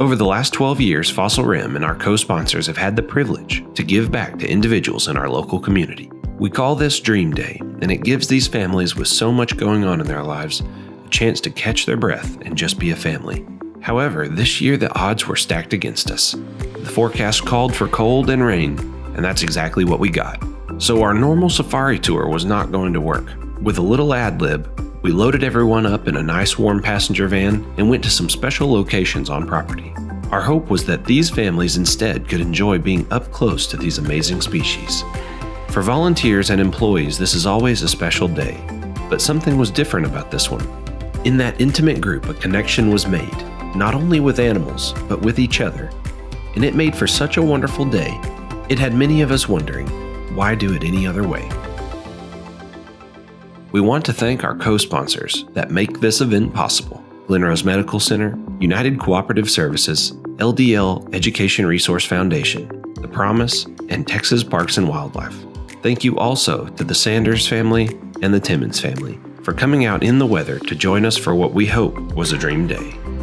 Over the last 12 years, Fossil Rim and our co sponsors have had the privilege to give back to individuals in our local community. We call this Dream Day, and it gives these families with so much going on in their lives a chance to catch their breath and just be a family. However, this year the odds were stacked against us. The forecast called for cold and rain, and that's exactly what we got. So our normal safari tour was not going to work. With a little ad lib, we loaded everyone up in a nice warm passenger van and went to some special locations on property. Our hope was that these families instead could enjoy being up close to these amazing species. For volunteers and employees, this is always a special day, but something was different about this one. In that intimate group, a connection was made, not only with animals, but with each other, and it made for such a wonderful day, it had many of us wondering, why do it any other way? We want to thank our co sponsors that make this event possible Glen Rose Medical Center, United Cooperative Services, LDL Education Resource Foundation, The Promise, and Texas Parks and Wildlife. Thank you also to the Sanders family and the Timmons family for coming out in the weather to join us for what we hope was a dream day.